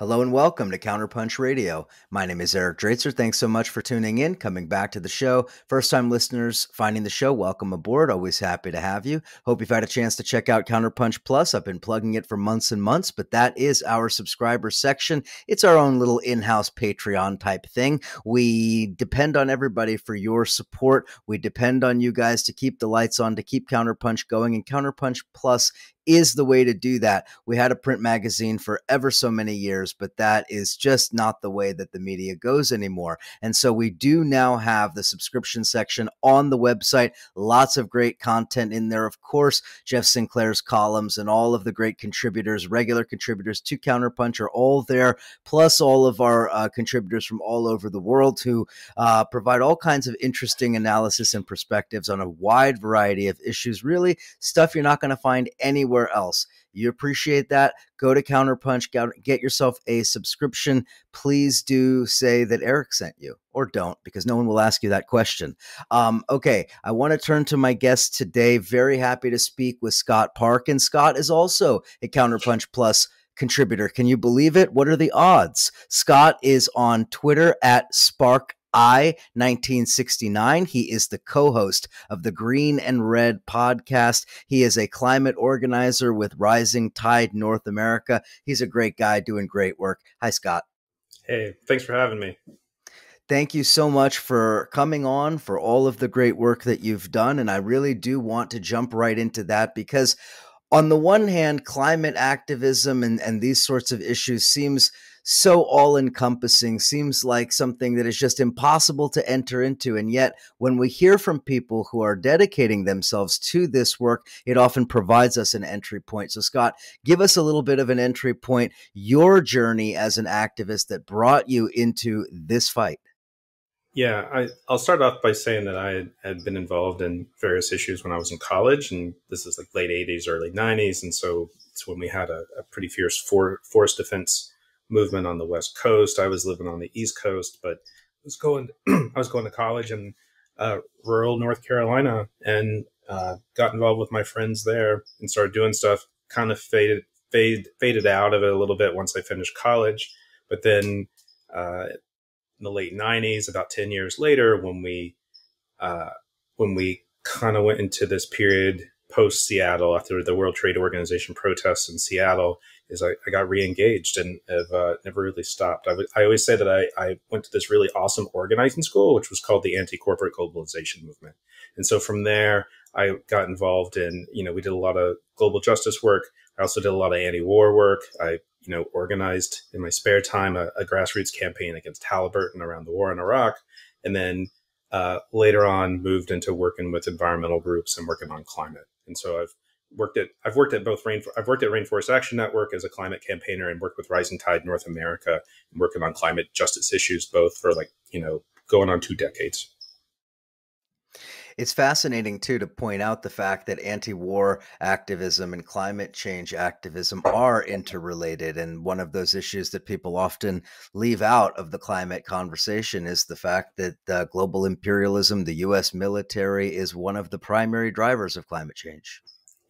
Hello and welcome to Counterpunch Radio. My name is Eric Draitser. Thanks so much for tuning in, coming back to the show. First time listeners finding the show, welcome aboard. Always happy to have you. Hope you've had a chance to check out Counterpunch Plus. I've been plugging it for months and months, but that is our subscriber section. It's our own little in house Patreon type thing. We depend on everybody for your support. We depend on you guys to keep the lights on, to keep Counterpunch going, and Counterpunch Plus is the way to do that. We had a print magazine for ever so many years, but that is just not the way that the media goes anymore. And so we do now have the subscription section on the website. Lots of great content in there. Of course, Jeff St. Clair's columns and all of the great contributors, regular contributors to Counterpunch are all there, plus all of our uh, contributors from all over the world who uh, provide all kinds of interesting analysis and perspectives on a wide variety of issues. Really, stuff you're not going to find anywhere anywhere else. You appreciate that? Go to Counterpunch, get yourself a subscription. Please do say that Eric sent you, or don't, because no one will ask you that question. Um, okay, I want to turn to my guest today. Very happy to speak with Scott Park, and Scott is also a Counterpunch Plus contributor. Can you believe it? What are the odds? Scott is on Twitter at Spark I 1969. He is the co host of the Green and Red podcast. He is a climate organizer with Rising Tide North America. He's a great guy doing great work. Hi, Scott. Hey, thanks for having me. Thank you so much for coming on, for all of the great work that you've done. And I really do want to jump right into that because, on the one hand, climate activism and, and these sorts of issues seems so all encompassing, seems like something that is just impossible to enter into. And yet, when we hear from people who are dedicating themselves to this work, it often provides us an entry point. So, Scott, give us a little bit of an entry point, your journey as an activist that brought you into this fight. Yeah, I, will start off by saying that I had been involved in various issues when I was in college, and this is like late 80s, early 90s. And so it's when we had a, a pretty fierce for, forest defense movement on the West Coast. I was living on the East Coast, but I was going I was going to college in uh, rural North Carolina and uh, got involved with my friends there and started doing stuff. Kind of faded fade, faded out of it a little bit once I finished college, but then uh, in the late '90s, about ten years later, when we uh, when we kind of went into this period post Seattle after the World Trade Organization protests in Seattle is I, I got re-engaged and have uh, never really stopped. I, w- I always say that I, I went to this really awesome organizing school, which was called the Anti-Corporate Globalization Movement. And so from there, I got involved in, you know, we did a lot of global justice work. I also did a lot of anti-war work. I, you know, organized in my spare time a, a grassroots campaign against Halliburton around the war in Iraq. And then uh, later on moved into working with environmental groups and working on climate. And so I've worked at I've worked at both rain I've worked at Rainforest Action Network as a climate campaigner and worked with Rising Tide North America and working on climate justice issues both for like you know going on two decades. It's fascinating too to point out the fact that anti-war activism and climate change activism are interrelated and one of those issues that people often leave out of the climate conversation is the fact that uh, global imperialism the US military is one of the primary drivers of climate change.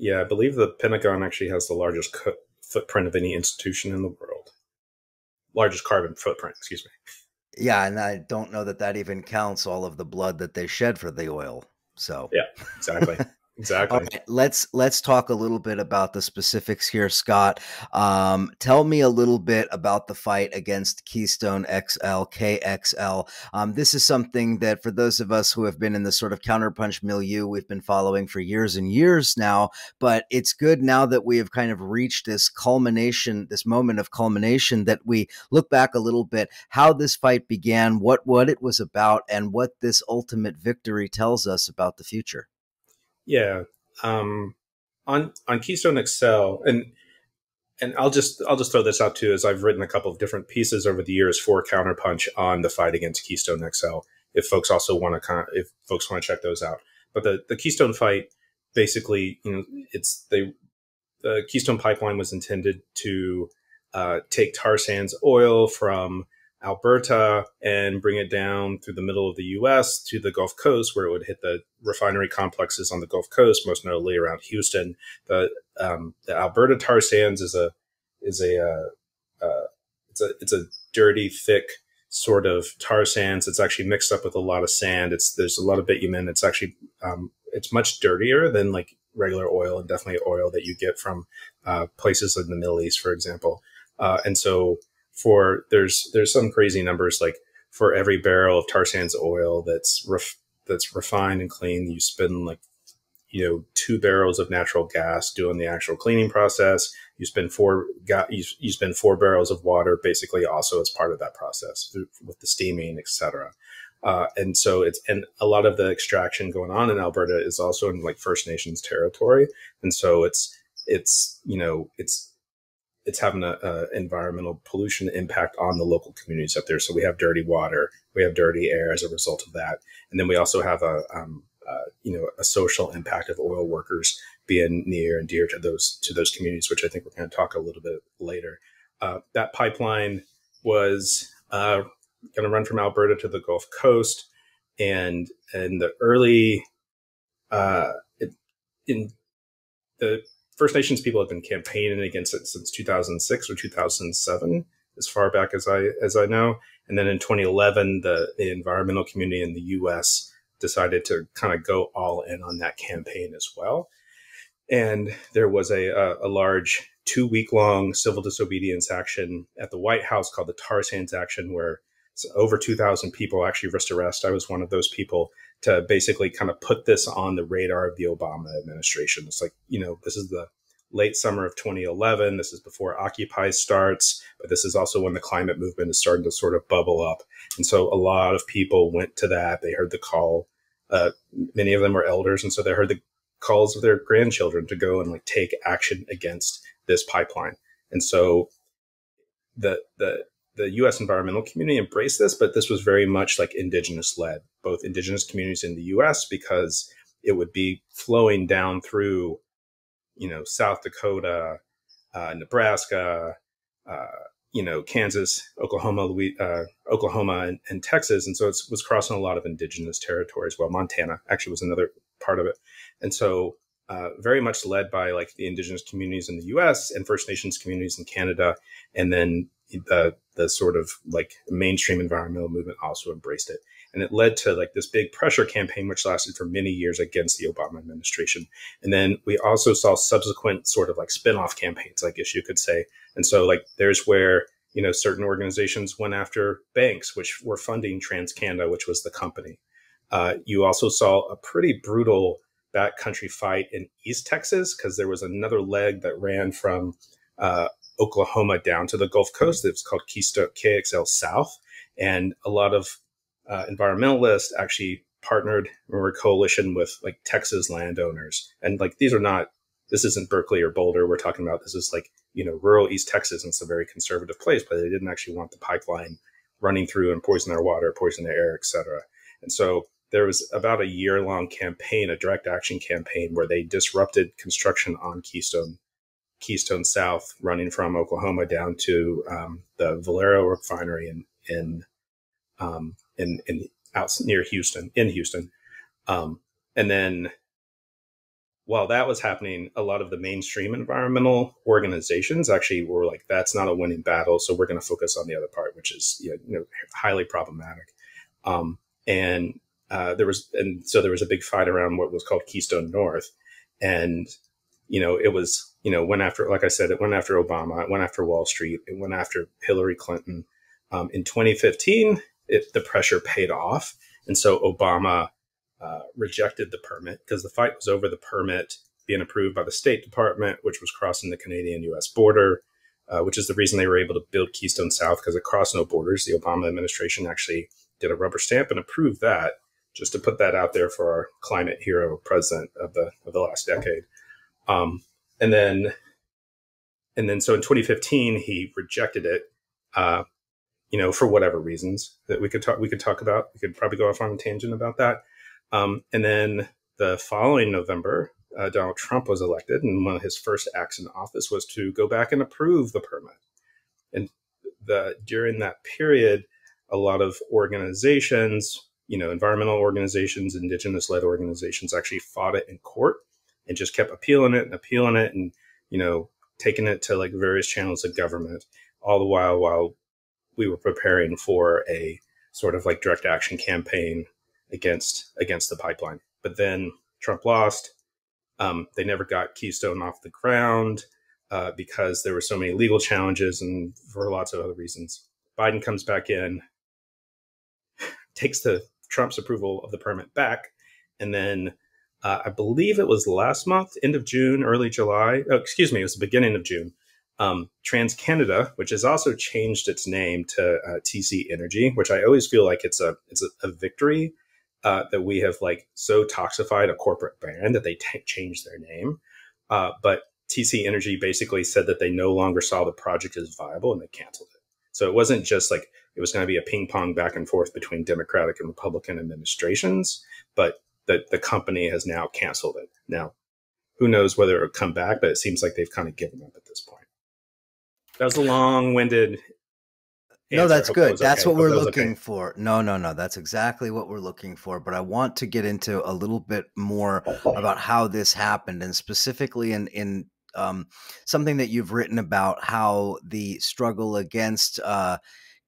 Yeah, I believe the Pentagon actually has the largest co- footprint of any institution in the world. Largest carbon footprint, excuse me. Yeah, and I don't know that that even counts all of the blood that they shed for the oil. So yeah, exactly. Exactly. Let's let's talk a little bit about the specifics here, Scott. Um, tell me a little bit about the fight against Keystone XL, KXL. Um, this is something that, for those of us who have been in the sort of counterpunch milieu, we've been following for years and years now. But it's good now that we have kind of reached this culmination, this moment of culmination, that we look back a little bit how this fight began, what what it was about, and what this ultimate victory tells us about the future. Yeah. Um, on on Keystone XL, and and I'll just I'll just throw this out too, as I've written a couple of different pieces over the years for Counterpunch on the fight against Keystone XL. If folks also want to of, if folks want to check those out, but the the Keystone fight basically, you know, it's they the Keystone pipeline was intended to uh, take tar sands oil from Alberta and bring it down through the middle of the US to the Gulf Coast, where it would hit the refinery complexes on the Gulf Coast, most notably around Houston. The, um, the Alberta tar sands is a is a uh, uh, it's a it's a dirty, thick sort of tar sands. It's actually mixed up with a lot of sand. It's there's a lot of bitumen. It's actually um, it's much dirtier than like regular oil and definitely oil that you get from uh, places in the Middle East, for example. Uh, and so for there's there's some crazy numbers like for every barrel of tar sands oil that's ref, that's refined and clean, you spend like you know two barrels of natural gas doing the actual cleaning process. You spend four got you, you spend four barrels of water basically also as part of that process with the steaming, etc. Uh, and so it's and a lot of the extraction going on in Alberta is also in like First Nations territory, and so it's it's you know it's it's having a, a, environmental pollution impact on the local communities up there. So we have dirty water, we have dirty air as a result of that, and then we also have a um, uh, you know a social impact of oil workers being near and dear to those to those communities, which I think we're going to talk a little bit later. Uh, that pipeline was uh, going to run from Alberta to the Gulf Coast, and in the early uh, in the First Nations people have been campaigning against it since 2006 or 2007, as far back as I as I know. And then in 2011, the, the environmental community in the U.S. decided to kind of go all in on that campaign as well. And there was a, a, a large two week long civil disobedience action at the White House called the Tar Sands Action, where over 2,000 people actually risked arrest. I was one of those people to basically kind of put this on the radar of the Obama administration. It's like, you know, this is the late summer of 2011. This is before Occupy starts, but this is also when the climate movement is starting to sort of bubble up. And so a lot of people went to that. They heard the call. Uh, many of them were elders. And so they heard the calls of their grandchildren to go and like take action against this pipeline. And so the, the, the U.S. environmental community embraced this, but this was very much like indigenous led, both indigenous communities in the U.S. because it would be flowing down through, you know, South Dakota, uh, Nebraska, uh, you know, Kansas, Oklahoma, uh, Oklahoma, and, and, Texas, and so it was crossing a lot of indigenous territories. Well, Montana actually was another part of it, and so uh, very much led by like the indigenous communities in the U.S. and First Nations communities in Canada, and then the the sort of like mainstream environmental movement also embraced it. And it led to like this big pressure campaign, which lasted for many years against the Obama administration. And then we also saw subsequent sort of like spin-off campaigns, I guess you could say. And so like there's where, you know, certain organizations went after banks, which were funding TransCanada, which was the company. Uh, you also saw a pretty brutal backcountry fight in East Texas because there was another leg that ran from uh, Oklahoma down to the Gulf Coast. It's called Keystone KXL South, and a lot of uh, environmentalists actually partnered or a coalition with like Texas landowners. And like these are not this isn't Berkeley or Boulder we're talking about. This is like you know rural East Texas, and it's a very conservative place, but they didn't actually want the pipeline running through and poison their water, poison their air, etc. And so there was about a year long campaign, a direct action campaign, where they disrupted construction on Keystone Keystone South, running from Oklahoma down to um, the Valero refinery in in um, in, in out near Houston, in Houston, um, and then while that was happening, a lot of the mainstream environmental organizations actually were like, "That's not a winning battle, so we're going to focus on the other part, which is you know, highly problematic." Um, and uh, there was, and so there was a big fight around what was called Keystone North, and you know, it was you know, went after, like I said, it went after Obama, it went after Wall Street, it went after Hillary Clinton. Um, in 2015, it, the pressure paid off. And so Obama uh, rejected the permit because the fight was over the permit being approved by the State Department, which was crossing the Canadian US border, uh, which is the reason they were able to build Keystone South because it crossed no borders. The Obama administration actually did a rubber stamp and approved that just to put that out there for our climate hero president of the, of the last decade. Um, and then and then so in 2015 he rejected it uh, you know for whatever reasons that we could talk we could talk about. We could probably go off on a tangent about that. Um, and then the following november uh, donald trump was elected and one of his first acts in office was to go back and approve the permit. And the during that period a lot of organizations you know environmental organizations indigenous led organizations actually fought it in court and just kept appealing it and appealing it and, you know, taking it to like various channels of government, all the while while we were preparing for a sort of like direct action campaign against against the pipeline. But then Trump lost. Um, they never got Keystone off the ground uh, because there were so many legal challenges and for lots of other reasons. Biden comes back in, takes the Trump's approval of the permit back, and then uh, I believe it was last month, end of June, early July. Oh, excuse me, it was the beginning of June. Um, TransCanada, which has also changed its name to uh, TC Energy, which I always feel like it's a it's a, a victory uh, that we have like so toxified a corporate brand that they t- changed their name. Uh, but TC Energy basically said that they no longer saw the project as viable and they canceled it. So it wasn't just like it was going to be a ping pong back and forth between Democratic and Republican administrations, but the, the company has now canceled it. Now, who knows whether it will come back, but it seems like they've kind of given up at this point. That was a long winded no, that's good. That's okay. what we're looking okay. for. No, no, no. That's exactly what we're looking for. But I want to get into a little bit more about how this happened, and specifically in in um, something that you've written about how the struggle against uh,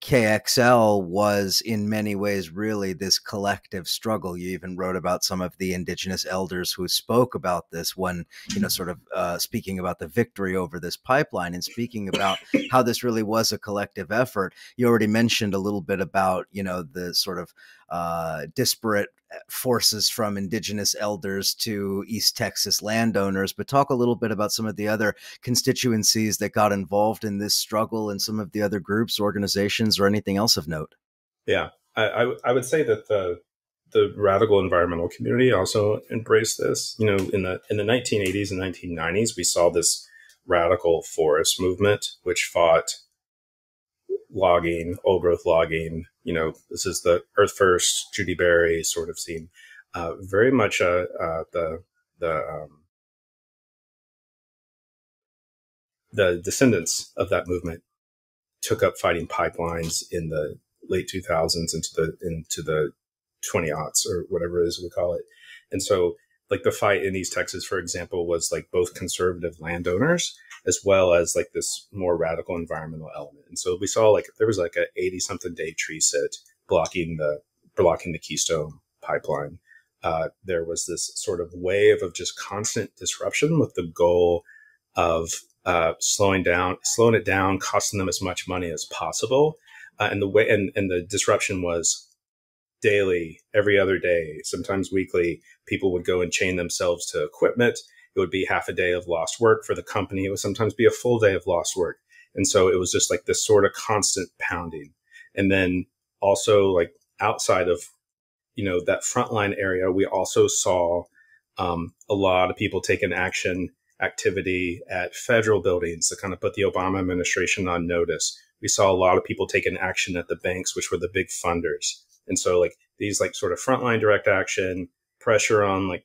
KXL was in many ways really this collective struggle. You even wrote about some of the indigenous elders who spoke about this when, you know, sort of uh, speaking about the victory over this pipeline and speaking about how this really was a collective effort. You already mentioned a little bit about, you know, the sort of uh, disparate forces from indigenous elders to East Texas landowners, but talk a little bit about some of the other constituencies that got involved in this struggle and some of the other groups, organizations, or anything else of note. Yeah, I, I would say that the the radical environmental community also embraced this. You know, in the in the 1980s and 1990s, we saw this radical forest movement, which fought logging, old growth logging. You know, this is the Earth First, Judi Bari sort of scene. Uh, very much uh, uh, the the um, the descendants of that movement took up fighting pipelines in the late 2000s into the into the 20 aughts or whatever it is we call it. And so like the fight in East Texas, for example, was like both conservative landowners as well as like this more radical environmental element. And so we saw like there was like a 80 something day tree sit blocking the blocking the Keystone pipeline. Uh, there was this sort of wave of just constant disruption with the goal of uh, slowing down, slowing it down, costing them as much money as possible. Uh, and the way and, and the disruption was daily, every other day, sometimes weekly, people would go and chain themselves to equipment. It would be half a day of lost work for the company. It would sometimes be a full day of lost work. And so it was just like this sort of constant pounding. And then also like outside of, you know, that frontline area, we also saw um, a lot of people taking action activity at federal buildings to kind of put the Obama administration on notice. We saw a lot of people taking action at the banks, which were the big funders. And so like these like sort of frontline direct action, pressure on like,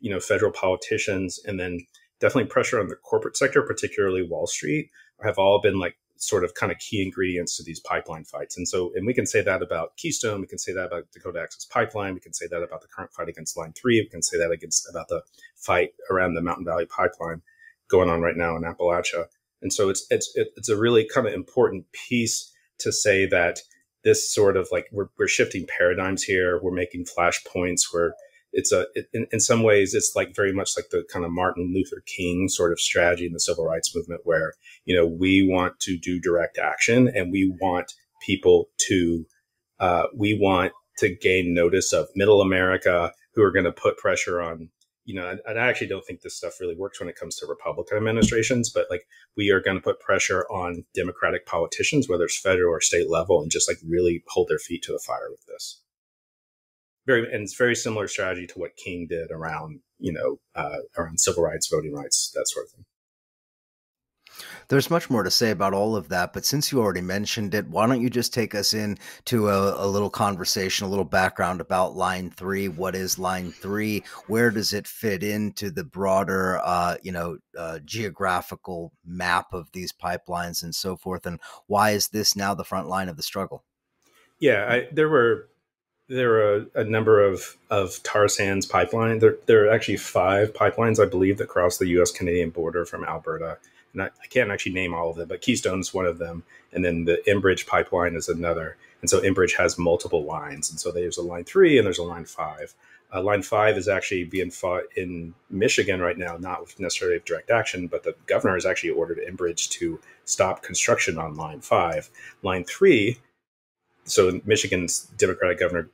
you know, federal politicians, and then definitely pressure on the corporate sector, particularly Wall Street, have all been like sort of kind of key ingredients to these pipeline fights. And so, and we can say that about Keystone, we can say that about Dakota Access Pipeline, we can say that about the current fight against Line 3, we can say that against about the fight around the Mountain Valley Pipeline going on right now in Appalachia. And so it's it's it's a really kind of important piece to say that this sort of like we're, we're shifting paradigms here. We're making flashpoints where it's a it, in, in some ways it's like very much like the kind of Martin Luther King sort of strategy in the civil rights movement where you know we want to do direct action and we want people to uh, we want to gain notice of middle America who are going to put pressure on you know, and I actually don't think this stuff really works when it comes to Republican administrations, but like we are going to put pressure on Democratic politicians, whether it's federal or state level, and just like really hold their feet to the fire with this. Very, and it's very similar strategy to what King did around, you know, uh, around civil rights, voting rights, that sort of thing. There's much more to say about all of that, but since you already mentioned it, why don't you just take us in to a, a little conversation, a little background about Line Three? What is Line Three? Where does it fit into the broader, uh, you know, uh, geographical map of these pipelines and so forth? And why is this now the front line of the struggle? Yeah, I, there were there are a, number of, of tar sands pipeline. There, there are actually five pipelines, I believe, that cross the U.S. Canadian border from Alberta and I, can't actually name all of them, but Keystone's one of them, and then the Enbridge pipeline is another. And so Enbridge has multiple lines, and so there's a line three and there's a line five. Uh, line five is actually being fought in Michigan right now, not with necessarily direct action, but the governor has actually ordered Enbridge to stop construction on line five. Line three, so Michigan's Democratic Governor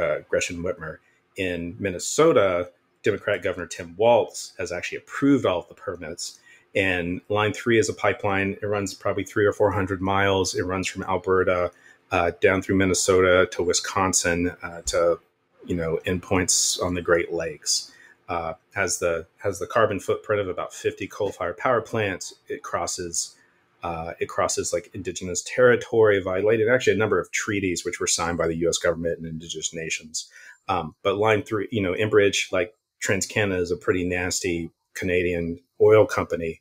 uh, Gretchen Whitmer. In Minnesota, Democratic Governor Tim Walz has actually approved all of the permits. And line three is a pipeline. It runs probably three or 400 miles. It runs from Alberta uh, down through Minnesota to Wisconsin uh, to you know endpoints on the Great Lakes. Uh, has the has the carbon footprint of about 50 coal-fired power plants. It crosses uh, it crosses like indigenous territory, violated actually a number of treaties which were signed by the U.S. government and indigenous nations. Um, but line three, you know, Enbridge, like TransCanada, is a pretty nasty Canadian oil company,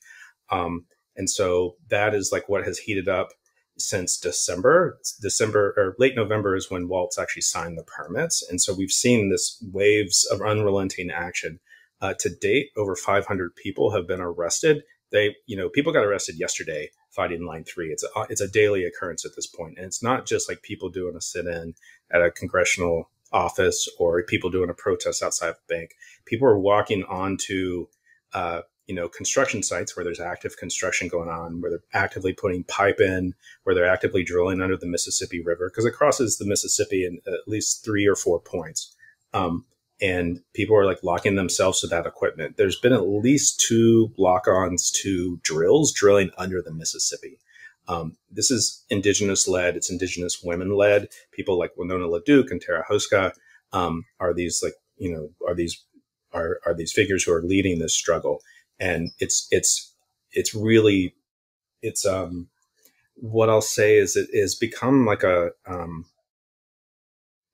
um, and so that is like what has heated up since December. December or late November is when Walz actually signed the permits. And so we've seen this waves of unrelenting action. Uh, to date, over 500 people have been arrested. They, you know, people got arrested yesterday fighting line three. It's a, it's a daily occurrence at this point. And it's not just like people doing a sit in at a congressional office or people doing a protest outside of a bank. People are walking onto uh, you know construction sites where there's active construction going on where they're actively putting pipe in where they're actively drilling under the mississippi river because it crosses the mississippi in at least three or four points. Um, and people are like locking themselves to that equipment. There's been at least two lock-ons to drills drilling under the mississippi. Um, this is indigenous led it's indigenous women led people like winona laduke and tara houska um, are these like you know are these are, are these figures who are leading this struggle. And it's it's it's really it's um what I'll say is it is become like a um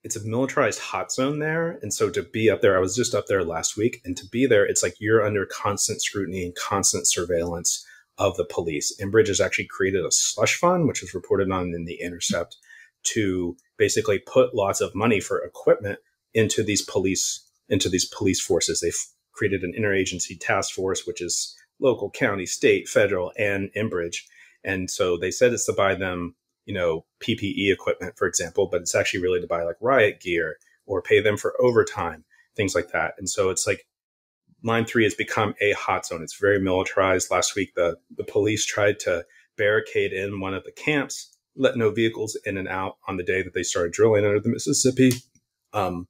it's a militarized hot zone there. And so to be up there i was just up there last week and to be there it's like you're under constant scrutiny and constant surveillance of the police. Enbridge has actually created a slush fund which was reported on in the intercept to basically put lots of money for equipment into these police into these police forces they've created an interagency task force, which is local, county, state, federal, and Enbridge. And so they said it's to buy them, you know, PPE equipment, for example, but it's actually really to buy like riot gear or pay them for overtime, things like that. And so it's like Line 3 has become a hot zone. It's very militarized. Last week, the, the police tried to barricade in one of the camps, let no vehicles in and out on the day that they started drilling under the Mississippi. Um,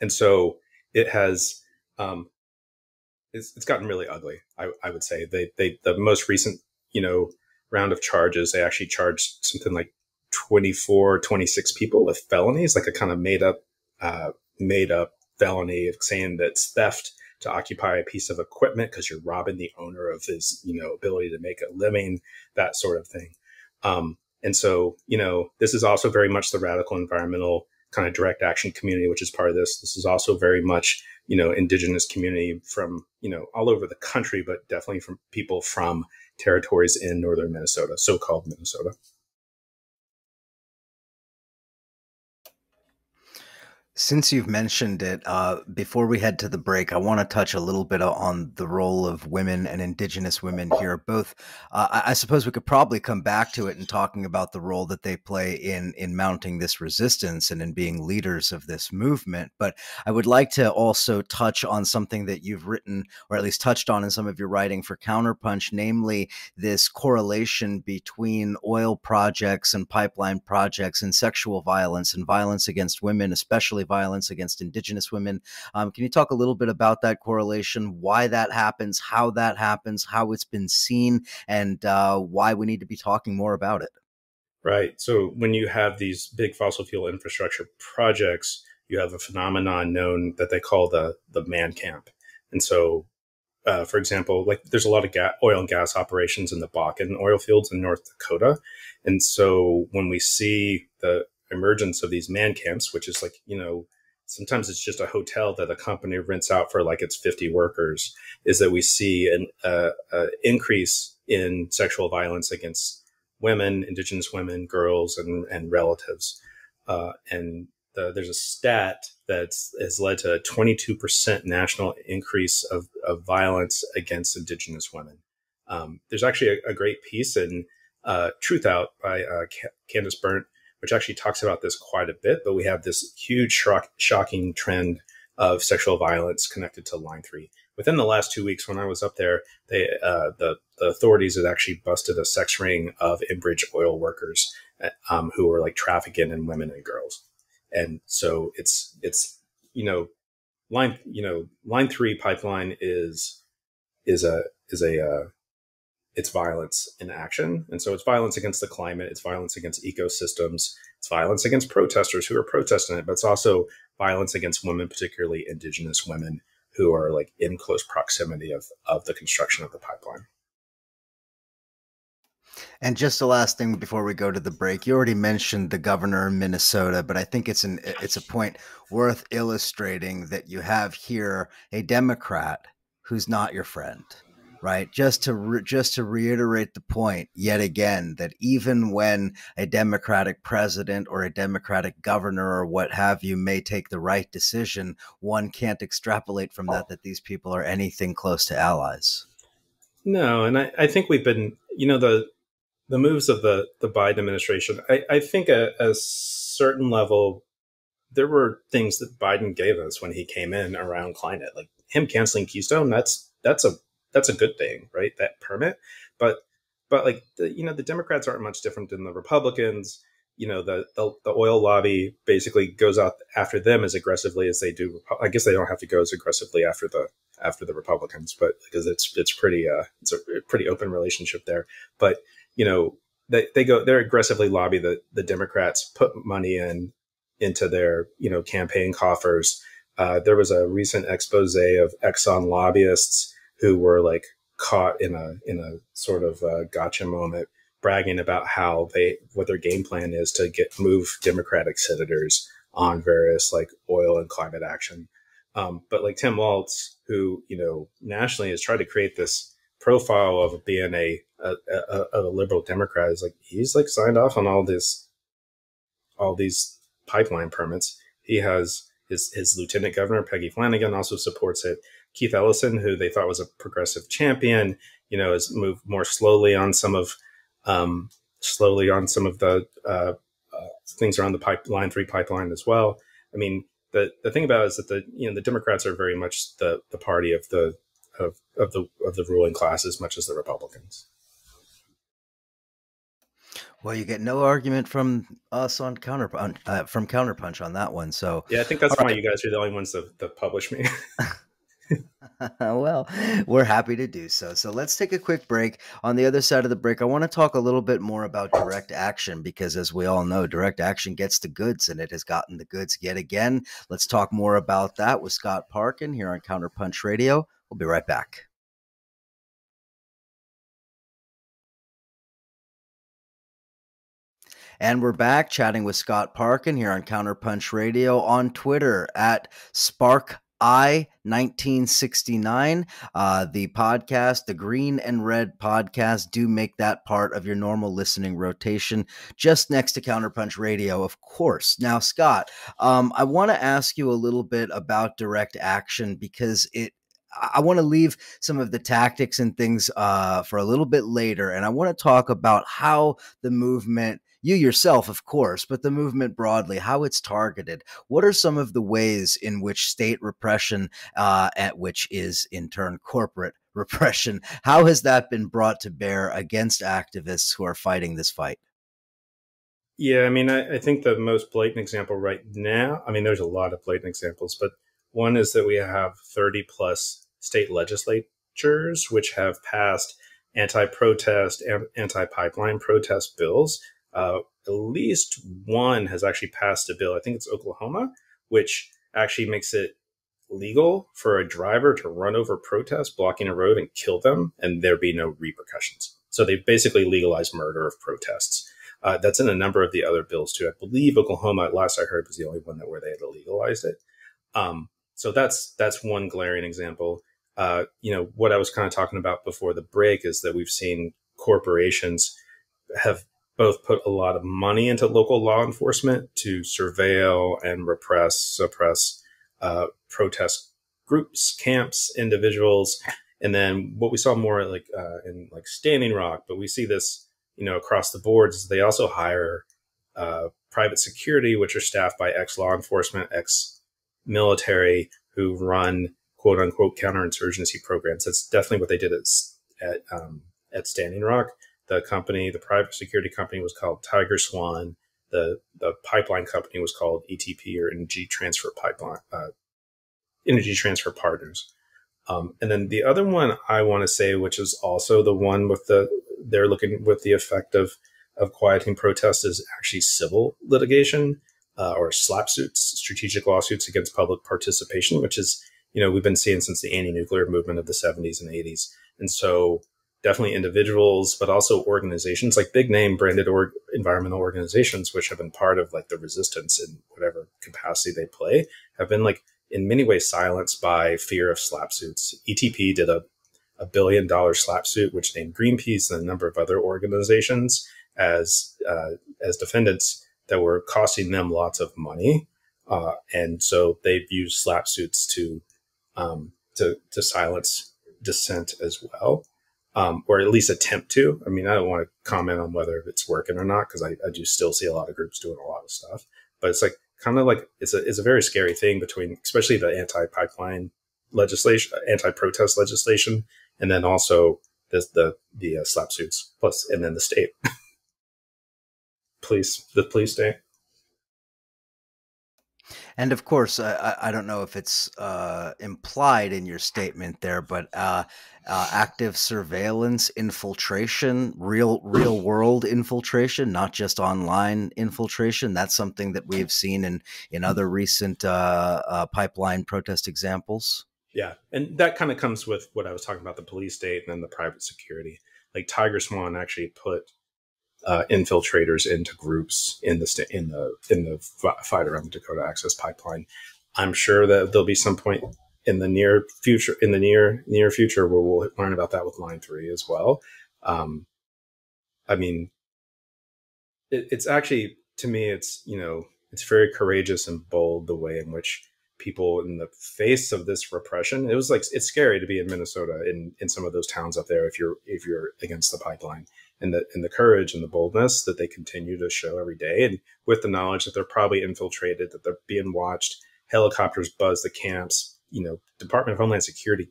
and so it has um, it's, it's gotten really ugly. I, I would say they, they, the most recent, you know, round of charges, they actually charged something like 24, 26 people with felonies, like a kind of made up, uh, made up felony of saying that's theft to occupy a piece of equipment because you're robbing the owner of his, you know, ability to make a living, that sort of thing. Um, and so, you know, this is also very much the radical environmental kind of direct action community, which is part of this. This is also very much, you know, indigenous community from, you know, all over the country, but definitely from people from territories in northern Minnesota, so-called Minnesota. Since you've mentioned it, uh, before we head to the break, I want to touch a little bit on the role of women and Indigenous women here. Both, uh, I suppose, we could probably come back to it in talking about the role that they play in in mounting this resistance and in being leaders of this movement. But I would like to also touch on something that you've written, or at least touched on in some of your writing for Counterpunch, namely this correlation between oil projects and pipeline projects and sexual violence and violence against women, especially violence against Indigenous women. Um, can you talk a little bit about that correlation, why that happens, how that happens, how it's been seen, and uh, why we need to be talking more about it? Right. So when you have these big fossil fuel infrastructure projects, you have a phenomenon known that they call the the man camp. And so, uh, for example, like there's a lot of ga- oil and gas operations in the Bakken oil fields in North Dakota, and so when we see the emergence of these man camps, which is like, you know, sometimes it's just a hotel that a company rents out for like its 50 workers, is that we see an uh, uh, increase in sexual violence against women, indigenous women, girls, and, and relatives. Uh, and the, there's a stat that has led to a 22% national increase of, of violence against indigenous women. Um, there's actually a, a, great piece in uh, Truthout by uh, Candice Bernd, which actually talks about this quite a bit. But we have this huge shock, shocking trend of sexual violence connected to Line Three. Within the last two weeks, when I was up there, they uh, the the authorities had actually busted a sex ring of Enbridge oil workers um, who were like trafficking in women and girls. And so it's it's you know line you know line three pipeline is is a is a uh, it's violence in action, and so it's violence against the climate, it's violence against ecosystems, it's violence against protesters who are protesting it, but it's also violence against women, particularly indigenous women who are like in close proximity of of the construction of the pipeline. And just the last thing before we go to the break, you already mentioned the governor of Minnesota, but I think it's an it's a point worth illustrating that you have here a Democrat who's not your friend, right? Just to re- just to reiterate the point yet again that even when a Democratic president or a Democratic governor or what have you may take the right decision, one can't extrapolate from that that these people are anything close to allies. No, and I, I think we've been, you know, the the moves of the the Biden administration, I, I think at a certain level, there were things that Biden gave us when he came in around climate, like him canceling Keystone. That's that's a that's a good thing, right? That permit, but but like the, you know the Democrats aren't much different than the Republicans. You know the, the the oil lobby basically goes out after them as aggressively as they do. I guess they don't have to go as aggressively after the after the Republicans, but because it's it's pretty uh it's a pretty open relationship there. But you know, they, they go, they're aggressively lobby the, the Democrats put money in into their, you know, campaign coffers. Uh, there was a recent expose of Exxon lobbyists who were like caught in a, in a sort of uh, gotcha moment bragging about how they, what their game plan is to get, move Democratic senators on various like oil and climate action. Um, but like Tim Walz, who, you know, nationally has tried to create this profile of being a a, a, a liberal Democrat is like he's like signed off on all this, all these pipeline permits. He has his his lieutenant governor Peggy Flanagan also supports it. Keith Ellison, who they thought was a progressive champion, you know, has moved more slowly on some of um, slowly on some of the uh, uh, things around the pipeline three pipeline as well. I mean, the the thing about it is that the you know the Democrats are very much the the party of the of, of the of the ruling class as much as the Republicans. Well, you get no argument from us on counterpunch uh, from counterpunch on that one. So yeah, I think that's why right. you guys are the only ones that, that publish me. well, we're happy to do so. So let's take a quick break. On the other side of the break, I want to talk a little bit more about direct action because, as we all know, direct action gets the goods and it has gotten the goods yet again. Let's talk more about that with Scott Parkin here on Counterpunch Radio. We'll be right back. And we're back chatting with Scott Parkin here on Counterpunch Radio on Twitter at Spark I 1969. Uh, the podcast, the Green and Red podcast, do make that part of your normal listening rotation just next to Counterpunch Radio, of course. Now, Scott, um, I want to ask you a little bit about direct action because it I want to leave some of the tactics and things uh, for a little bit later. And I want to talk about how the movement you yourself, of course, but the movement broadly, how it's targeted. What are some of the ways in which state repression, uh, at which is in turn corporate repression, how has that been brought to bear against activists who are fighting this fight? Yeah, I mean, I, I think the most blatant example right now, I mean, there's a lot of blatant examples, but one is that we have 30 plus state legislatures which have passed anti protest anti pipeline protest bills uh, at least one has actually passed a bill. I think it's Oklahoma, which actually makes it legal for a driver to run over protests blocking a road and kill them, and there be no repercussions. So they basically legalized murder of protests. Uh, that's in a number of the other bills too. I believe Oklahoma, last I heard, was the only one that where they had legalized it. Um, so that's that's one glaring example. Uh, you know what I was kind of talking about before the break is that we've seen corporations have both put a lot of money into local law enforcement to surveil and repress, suppress uh, protest groups, camps, individuals, And then what we saw more like uh, in like Standing Rock, but we see this, you know, across the boards. They also hire uh, private security, which are staffed by ex law enforcement, ex military, who run quote unquote counterinsurgency programs. That's definitely what they did at at, um, at Standing Rock. The company, the private security company, was called TigerSwan. The the pipeline company was called ETP or Energy Transfer Pipeline, uh, Energy Transfer Partners. Um, and then the other one I want to say, which is also the one with the they're looking with the effect of of quieting protests, is actually civil litigation uh, or SLAPP suits, strategic lawsuits against public participation, which is you know we've been seeing since the anti-nuclear movement of the 70s and 80s, and so definitely individuals, but also organizations like big name branded or environmental organizations, which have been part of like the resistance in whatever capacity they play, have been like in many ways silenced by fear of SLAPP suits. ETP did a, a billion dollar SLAPP suit, which named Greenpeace and a number of other organizations as uh, as defendants that were costing them lots of money, uh, and so they've used SLAPP suits to um, to to silence dissent as well. Um, or at least attempt to. I mean, I don't want to comment on whether it's working or not because I, I do still see a lot of groups doing a lot of stuff. But it's like kind of like it's a it's a very scary thing between especially the anti pipeline legislation, anti protest legislation, and then also the the the uh, SLAPP suits plus and then the state police the police state. And of course, I, I don't know if it's uh, implied in your statement there, but uh, uh, active surveillance, infiltration, real real world infiltration, not just online infiltration. That's something that we have seen in in other recent uh, uh, pipeline protest examples. Yeah, and that kind of comes with what I was talking about the police state and then the private security. Like TigerSwan actually put uh, infiltrators into groups in the in the in the fight around the Dakota Access Pipeline. I'm sure that there'll be some point in the near future in the near near future where we'll learn about that with line three as well um, i mean it, it's actually to me it's you know it's very courageous and bold the way in which people in the face of this repression it was like it's scary to be in minnesota in in some of those towns up there if you're if you're against the pipeline and the and the courage and the boldness that they continue to show every day and with the knowledge that they're probably infiltrated that they're being watched helicopters buzz the camps you know, Department of Homeland Security,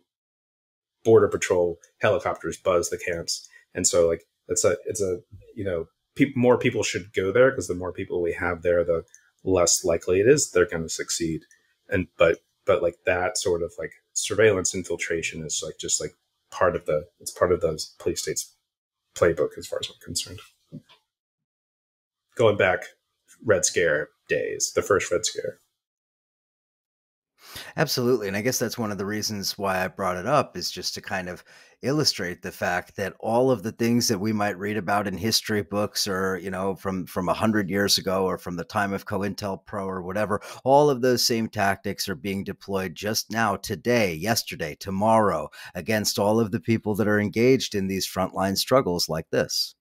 Border Patrol helicopters buzz the camps, and so like it's a it's a you know pe- more people should go there because the more people we have there, the less likely it is they're going to succeed. And but but like that sort of like surveillance infiltration is like just like part of the it's part of the police state's playbook as far as I'm concerned. Going back Red Scare days, the first Red Scare. Absolutely. And I guess that's one of the reasons why I brought it up is just to kind of illustrate the fact that all of the things that we might read about in history books or, you know, from from a hundred years ago or from the time of COINTELPRO or whatever, all of those same tactics are being deployed just now, today, yesterday, tomorrow, against all of the people that are engaged in these frontline struggles like this.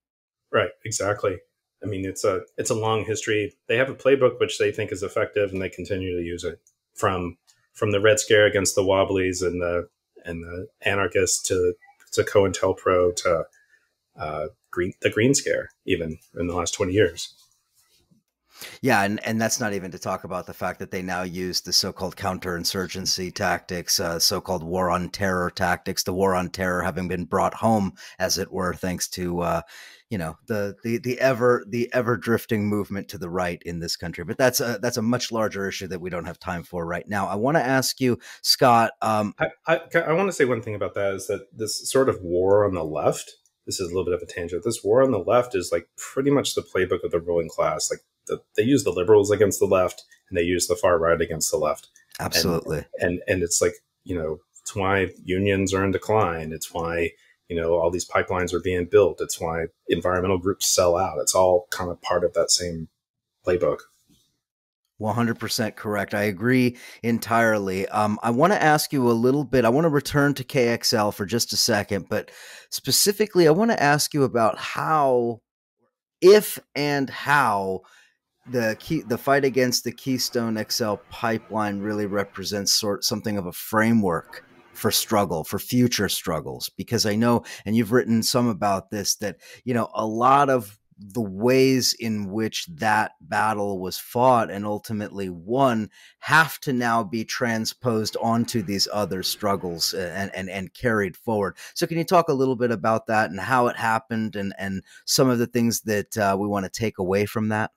Right, exactly. I mean, it's a it's a long history. They have a playbook which they think is effective, and they continue to use it from from the Red Scare against the Wobblies and the and the anarchists to to COINTELPRO to uh, green the Green Scare even in the last twenty years. Yeah, and, and that's not even to talk about the fact that they now use the so-called counterinsurgency tactics, uh, so-called war on terror tactics. The war on terror having been brought home, as it were, thanks to uh, you know the the the ever the ever drifting movement to the right in this country but that's a that's a much larger issue that we don't have time for right now. I want to ask you scott um, I, I, I want to say one thing about that is that this sort of war on the left this is a little bit of a tangent this war on the left is like pretty much the playbook of the ruling class like the, they use the liberals against the left and they use the far right against the left absolutely. and and, and it's like you know it's why unions are in decline it's why you know all these pipelines are being built it's why environmental groups sell out it's all kind of part of that same playbook 100% correct. I agree entirely. Um, I want to ask you a little bit. I want to return to KXL for just a second, but specifically, I want to ask you about how, if and how, the key the fight against the Keystone XL pipeline really represents sort something of a framework for struggle, for future struggles? Because I know, and you've written some about this, that, you know, a lot of the ways in which that battle was fought and ultimately won have to now be transposed onto these other struggles and, and, and carried forward. So, can you talk a little bit about that and how it happened and, and some of the things that uh, we want to take away from that?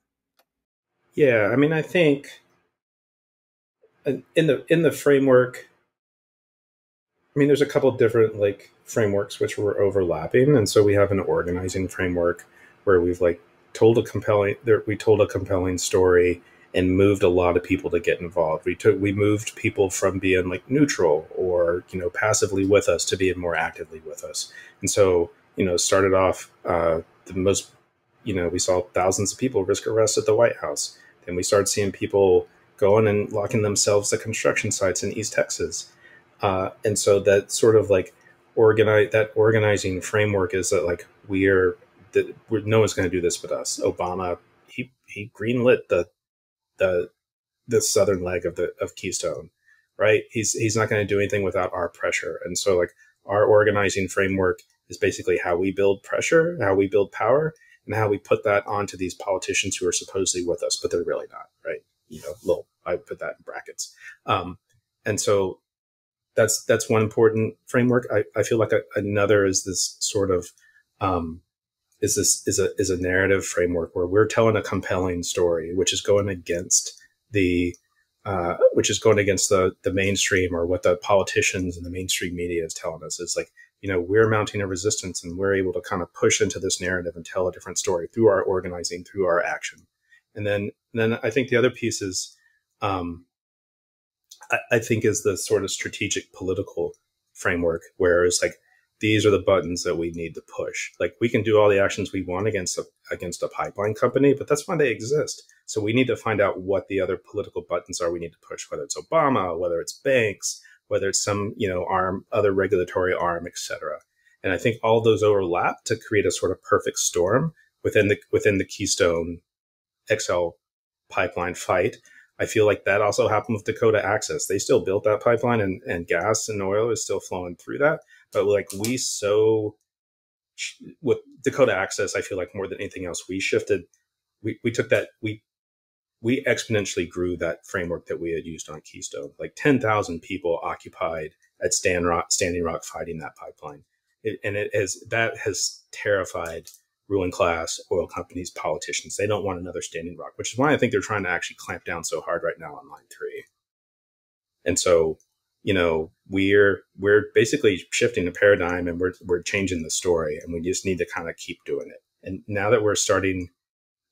Yeah, I mean, I think uh, in the in the framework, I mean, there's a couple different like frameworks which were overlapping, and so we have an organizing framework where we've like told a compelling there we told a compelling story and moved a lot of people to get involved. We took we moved people from being like neutral or you know passively with us to being more actively with us. And so you know started off uh, the most you know we saw thousands of people risk arrest at the White House. Then we started seeing people going and locking themselves at construction sites in East Texas. Uh, and so that sort of like organize that organizing framework is that like we are that no one's going to do this but us. Obama he he greenlit the the the southern leg of the of Keystone, right? He's he's not going to do anything without our pressure, and so like our organizing framework is basically how we build pressure, how we build power, and how we put that onto these politicians who are supposedly with us, but they're really not, right? You know, little I put that in brackets, um, and so that's that's one important framework. I, I feel like a, another is this sort of um, is this is a is a narrative framework where we're telling a compelling story, which is going against the uh, which is going against the the mainstream or what the politicians and the mainstream media is telling us. Is like you know we're mounting a resistance and we're able to kind of push into this narrative and tell a different story through our organizing, through our action. And then then I think the other piece is um, I, think is the sort of strategic political framework where it's like these are the buttons that we need to push. Like we can do all the actions we want against a, against a pipeline company, but that's why they exist. So we need to find out what the other political buttons are we need to push, whether it's Obama, whether it's banks, whether it's some, you know, arm, other regulatory arm, etc. And I think all those overlap to create a sort of perfect storm within the within the Keystone XL pipeline fight. I feel like that also happened with Dakota Access. They still built that pipeline and, and gas and oil is still flowing through that but like we so with Dakota Access, I feel like more than anything else, we shifted. We we took that we we exponentially grew that framework that we had used on Keystone. Like ten thousand people occupied at Stand Rock, Standing Rock fighting that pipeline, it, and it has that has terrified ruling class oil companies, politicians. They don't want another Standing Rock, which is why I think they're trying to actually clamp down so hard right now on Line Three. And so you know, we're we're basically shifting the paradigm and we're we're changing the story and we just need to kind of keep doing it. And now that we're starting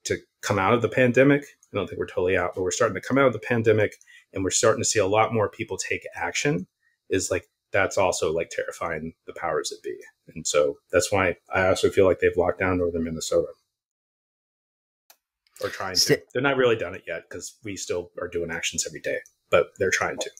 to come out of the pandemic, I don't think we're totally out, but we're starting to come out of the pandemic and we're starting to see a lot more people take action is like that's also like terrifying the powers that be. And so that's why I also feel like they've locked down northern Minnesota. Or trying to. They're not really done it yet because we still are doing actions every day, but they're trying to.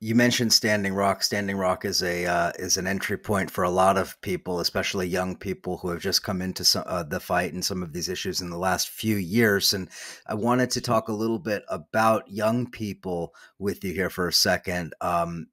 You mentioned Standing Rock. Standing Rock is a uh, is an entry point for a lot of people, especially young people who have just come into some, uh, the fight and some of these issues in the last few years. And I wanted to talk a little bit about young people with you here for a second, um,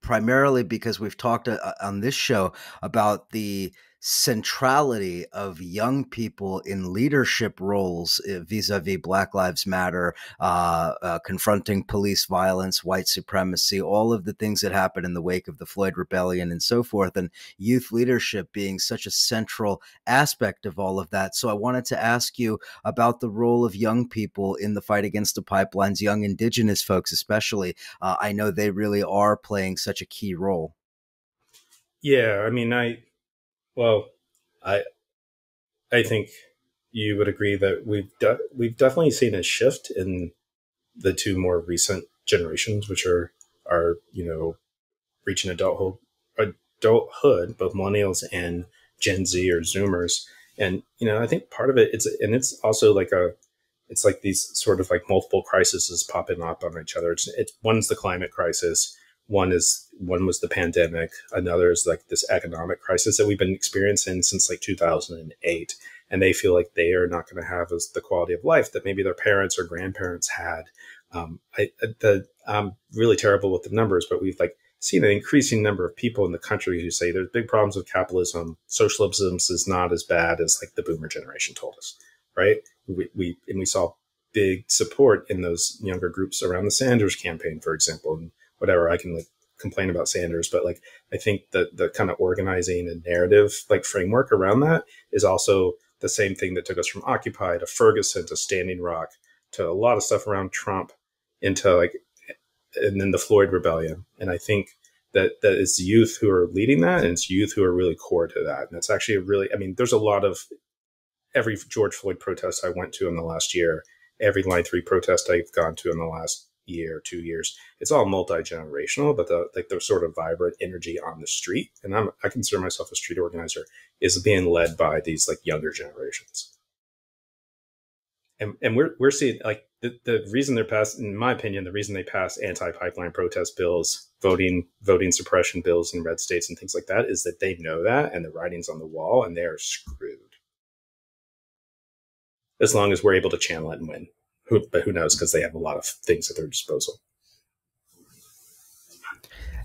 primarily because we've talked uh, on this show about the centrality of young people in leadership roles eh, vis-a-vis black lives matter uh, uh, confronting police violence white supremacy all of the things that happened in the wake of the floyd rebellion and so forth and youth leadership being such a central aspect of all of that. So i wanted to ask you about the role of young people in the fight against the pipelines young indigenous folks especially. Uh, i know they really are playing such a key role. Yeah i mean i well, I I think you would agree that we've de- we've definitely seen a shift in the two more recent generations, which are are you know reaching adulthood, adulthood, both millennials and Gen Z or Zoomers. And you know, I think part of it it's and it's also like a it's like these sort of like multiple crises popping up on each other. It's, it's one's the climate crisis, one is one was the pandemic. Another is like this economic crisis that we've been experiencing since like 2008. And they feel like they are not going to have as the quality of life that maybe their parents or grandparents had. Um, I, the, I'm really terrible with the numbers, but we've like seen an increasing number of people in the country who say there's big problems with capitalism. Socialism is not as bad as like the boomer generation told us, right? We, we and we saw big support in those younger groups around the Sanders campaign, for example, and whatever. I can like complain about Sanders, but like I think that the kind of organizing and narrative like framework around that is also the same thing that took us from Occupy to Ferguson to Standing Rock to a lot of stuff around Trump into like and then the Floyd rebellion. And I think that that it's youth who are leading that and it's youth who are really core to that. And that's actually a really I mean, there's a lot of every George Floyd protest I went to in the last year, every line three protest I've gone to in the last year, two years. It's all multi generational, but the like the sort of vibrant energy on the street, and I'm I consider myself a street organizer, is being led by these like younger generations. And and we're we're seeing like the, the reason they're passed, in my opinion, the reason they pass anti pipeline protest bills, voting voting suppression bills in red states and things like that is that they know that and the writing's on the wall and they are screwed. As long as we're able to channel it and win. Who, but who knows? Because they have a lot of things at their disposal.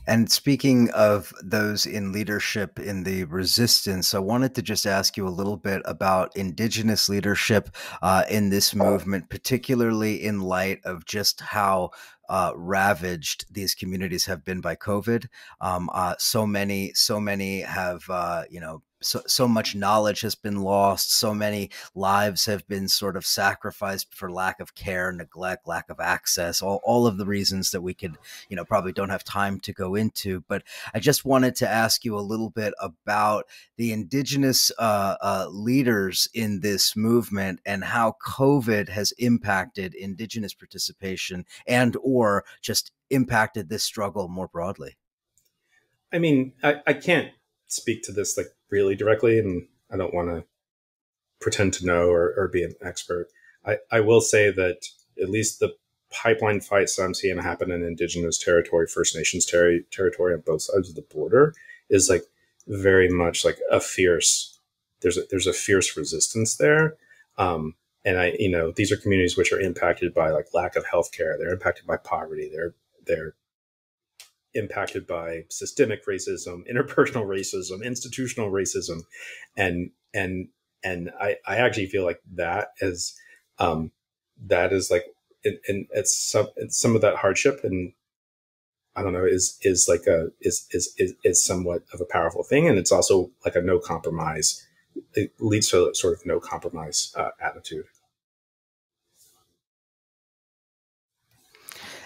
And speaking of those in leadership in the resistance, I wanted to just ask you a little bit about Indigenous leadership uh, in this movement, particularly in light of just how uh, ravaged these communities have been by COVID. Um, uh, so many, so many have, uh, you know, so, so much knowledge has been lost so many lives have been sort of sacrificed for lack of care neglect lack of access all, all of the reasons that we could you know probably don't have time to go into but i just wanted to ask you a little bit about the indigenous uh, uh, leaders in this movement and how covid has impacted indigenous participation and or just impacted this struggle more broadly. I mean I, I can't speak to this like really directly, and I don't want to pretend to know or, or be an expert. I, I will say that at least the pipeline fights I'm seeing happen in indigenous territory, First Nations ter- territory on both sides of the border is like very much like a fierce. There's a, there's a fierce resistance there. Um, and I, you know, these are communities which are impacted by like lack of healthcare. They're impacted by poverty. They're they're impacted by systemic racism, interpersonal racism, institutional racism, and and and I, I actually feel like that is um, that is like and, it's some it's some of that hardship and I don't know is is like a is, is is is somewhat of a powerful thing and it's also like a no compromise it leads to a sort of no compromise uh, attitude.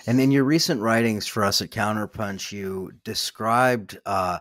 And in your recent writings for us at Counterpunch, you described uh,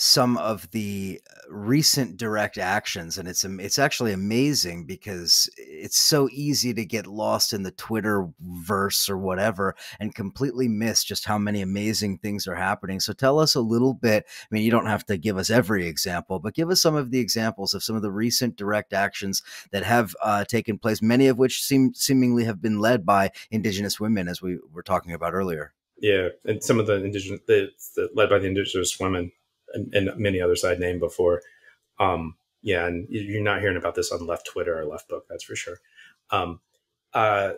some of the recent direct actions, and it's it's actually amazing because it's so easy to get lost in the Twitter verse or whatever and completely miss just how many amazing things are happening. So tell us a little bit. I mean, you don't have to give us every example, but give us some of the examples of some of the recent direct actions that have uh, taken place. Many of which seem seemingly have been led by Indigenous women, as we were talking about earlier. Yeah, and some of the indigenous, the, the led by the indigenous women and, and many others I'd named before. Um, yeah, and you're not hearing about this on left Twitter or left book, that's for sure. Um, uh,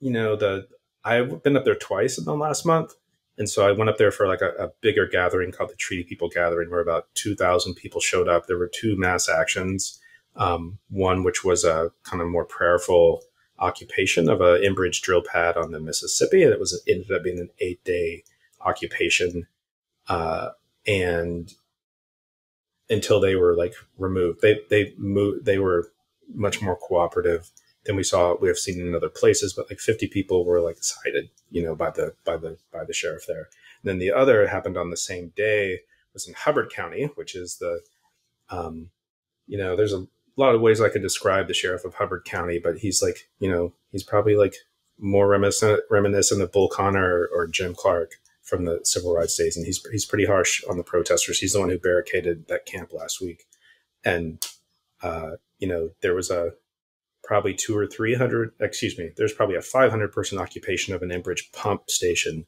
you know, the I've been up there twice in the last month. And so I went up there for like a, a bigger gathering called the Treaty People Gathering, where about 2,000 people showed up. There were two mass actions. Um, one, which was a kind of more prayerful occupation of a Enbridge drill pad on the Mississippi. And it was ended up being an eight day occupation uh, and until they were like removed, they they moved. They were much more cooperative than we saw we have seen in other places. But like 50 people were like cited, you know, by the by the by the sheriff there. And then the other happened on the same day was in Hubbard County, which is the, um, you know, there's a lot of ways I could describe the sheriff of Hubbard County, but he's like, you know, he's probably like more reminiscent reminiscent of Bull Connor or, or Jim Clark from the civil rights days, and he's he's pretty harsh on the protesters. He's the one who barricaded that camp last week, and uh, you know there was a probably two or three hundred. Excuse me, there's probably a 500 person occupation of an Enbridge pump station,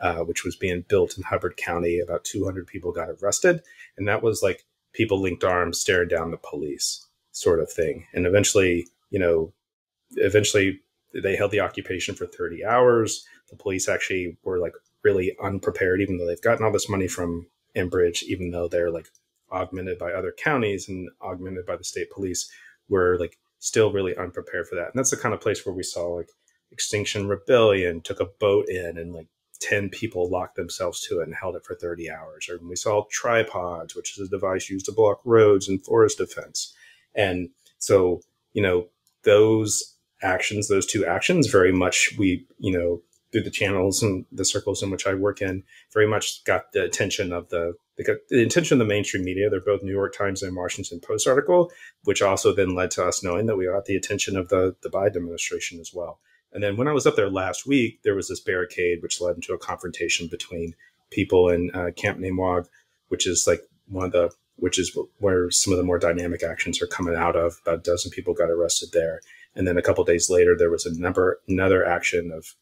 uh, which was being built in Hubbard County. About 200 people got arrested, and that was like people linked arms staring down the police, sort of thing. And eventually, you know, eventually they held the occupation for 30 hours. The police actually were like really unprepared, even though they've gotten all this money from Enbridge, even though they're like augmented by other counties and augmented by the state police, were like still really unprepared for that. And that's the kind of place where we saw like Extinction Rebellion took a boat in and like 10 people locked themselves to it and held it for 30 hours. Or we saw tripods, which is a device used to block roads and forest defense. And so, you know, those actions, those two actions, very much we, you know, through the channels and the circles in which I work in, very much got the attention of the the, attention of the mainstream media. They're both New York Times and Washington Post article, which also then led to us knowing that we got the attention of the the Biden administration as well. And then when I was up there last week, there was this barricade which led into a confrontation between people in uh, Camp Namewag, which is like one of the which is where some of the more dynamic actions are coming out of. About a dozen people got arrested there, and then a couple days later, there was a number another action of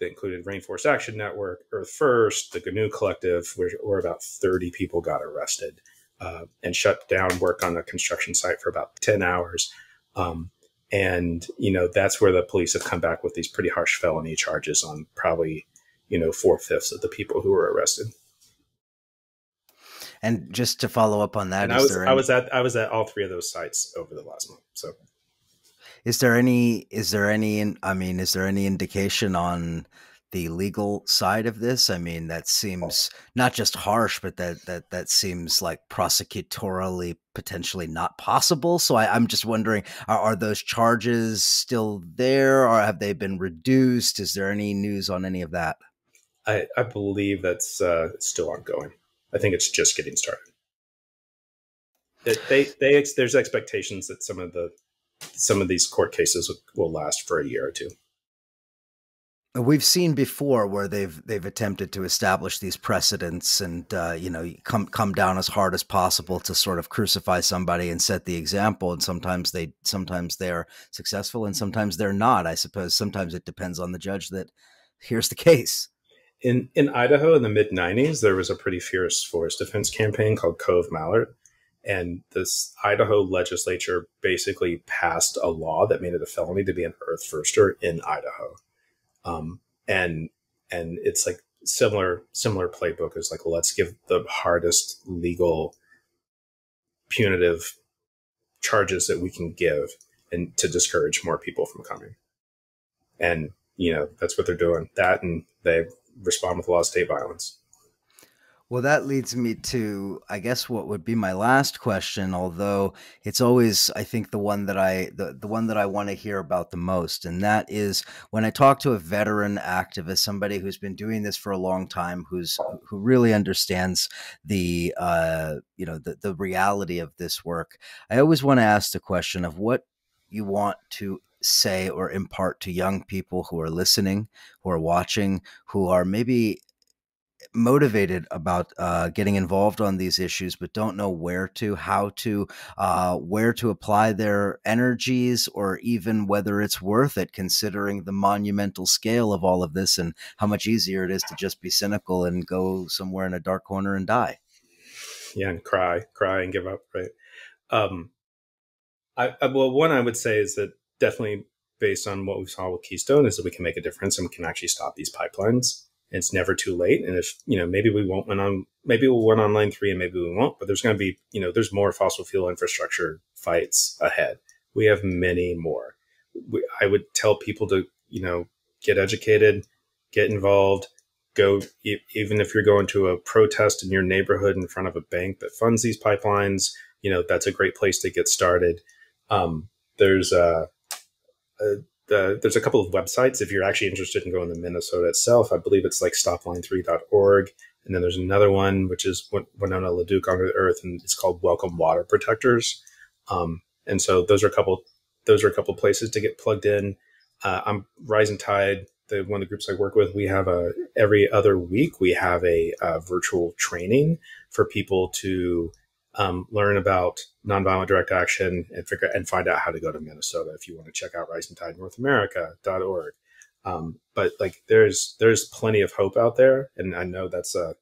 that included Rainforest Action Network, Earth First, the Giniw Collective, where, where about 30 people got arrested uh, and shut down work on the construction site for about 10 hours. Um, and, you know, that's where the police have come back with these pretty harsh felony charges on probably, you know, four fifths of the people who were arrested. And just to follow up on that, I was any- I was at I was at all three of those sites over the last month. So is there any is there any I mean is there any indication on the legal side of this? I mean that seems not just harsh but that that that seems like prosecutorially potentially not possible. So I, am just wondering are, are those charges still there or have they been reduced? Is there any news on any of that? I, I believe that's uh, still ongoing. I think it's just getting started. It, they, they, there's expectations that some of the some of these court cases will last for a year or two. We've seen before where they've they've attempted to establish these precedents and uh, you know come come down as hard as possible to sort of crucify somebody and set the example. And sometimes they sometimes they're successful and sometimes they're not. I suppose sometimes it depends on the judge that here's the case in in Idaho in the mid 90s, there was a pretty fierce forest defense campaign called Cove Mallard. And this Idaho legislature basically passed a law that made it a felony to be an earth firster in Idaho. Um, and and it's like similar similar playbook is like let's give the hardest legal punitive charges that we can give and to discourage more people from coming. And you know that's what they're doing. That and they respond with a lot of state violence. Well, that leads me to, I guess, what would be my last question. Although it's always, I think, the one that I the, the one that I want to hear about the most, and that is when I talk to a veteran activist, somebody who's been doing this for a long time, who's who really understands the uh, you know the the reality of this work. I always want to ask the question of what you want to say or impart to young people who are listening, who are watching, who are maybe motivated about uh, getting involved on these issues, but don't know where to, how to, uh, where to apply their energies, or even whether it's worth it, considering the monumental scale of all of this and how much easier it is to just be cynical and go somewhere in a dark corner and die. Yeah, and cry, cry, and give up. Right. Um, I, I well, one I would say is that definitely based on what we saw with Keystone is that we can make a difference and we can actually stop these pipelines. It's never too late. And if, you know, maybe we won't win on, maybe we'll win on line three and maybe we won't, but there's going to be, you know, there's more fossil fuel infrastructure fights ahead. We have many more. We, I would tell people to, you know, get educated, get involved, go, even if you're going to a protest in your neighborhood in front of a bank that funds these pipelines, you know, that's a great place to get started. Um, there's, uh, uh, the, there's a couple of websites if you're actually interested in going to Minnesota itself. I believe it's like stopline3.org. And then there's another one, which is Winona LaDuke Honor the Earth, and it's called Welcome Water Protectors. Um, and so those are a couple, those are a couple places to get plugged in. Uh, I'm Rising Tide, the one of the groups I work with. We have a every other week we have a, a virtual training for people to um, learn about nonviolent direct action and figure and find out how to go to Minnesota if you want to check out Rising Tide North America.org. Um, but like there's there's plenty of hope out there, and I know that's a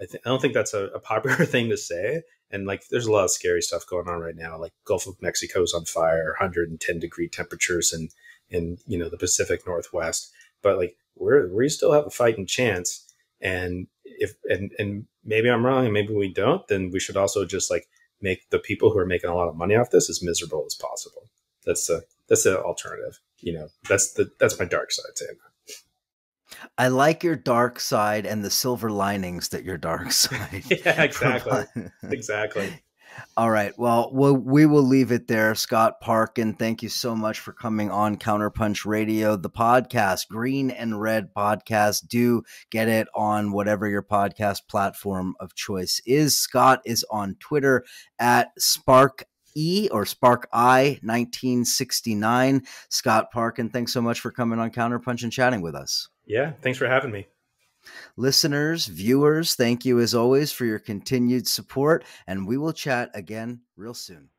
I, th- I don't think that's a, a, popular thing to say. And like there's a lot of scary stuff going on right now. Like Gulf of Mexico is on fire, 110 degree temperatures, and in you know the Pacific Northwest. But like we're we still have a fighting chance. And if and and maybe I'm wrong, and maybe we don't, then we should also just like make the people who are making a lot of money off this as miserable as possible. That's a that's the alternative. You know, that's the that's my dark side saying that. I like your dark side and the silver linings that your dark side. yeah, exactly. exactly. All right. Well, well, we will leave it there. Scott Parkin, thank you so much for coming on Counterpunch Radio, the podcast, Green and Red podcast. Do get it on whatever your podcast platform of choice is. Scott is on Twitter at Spark E or Spark I 1969. Scott Parkin, thanks so much for coming on Counterpunch and chatting with us. Yeah, thanks for having me. Listeners, viewers, thank you as always for your continued support, and we will chat again real soon.